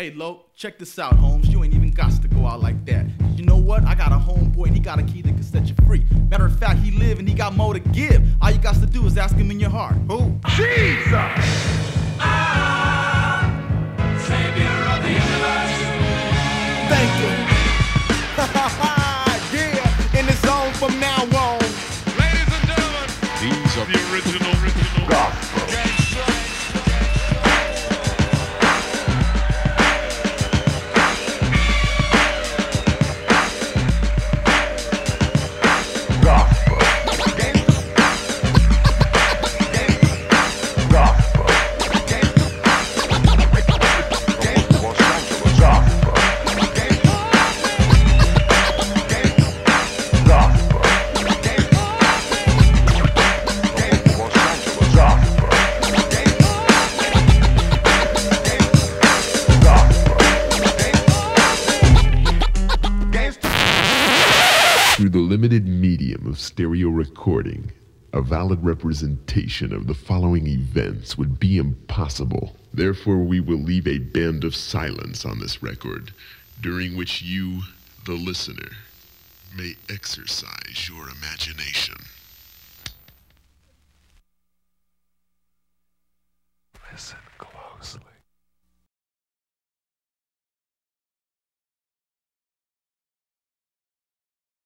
Hey, Lo, check this out, Holmes. You ain't even got to go out like that. You know what? I got a homeboy and he got a key that can set you free. Matter of fact, he live and he got more to give. All you got to do is ask him in your heart. Who? Jesus! Thank you. yeah, in the zone from now on. Ladies and gentlemen, These are the original, original gospel. Through the limited medium of stereo recording, a valid representation of the following events would be impossible. Therefore, we will leave a band of silence on this record, during which you, the listener, may exercise your imagination. Listen closely.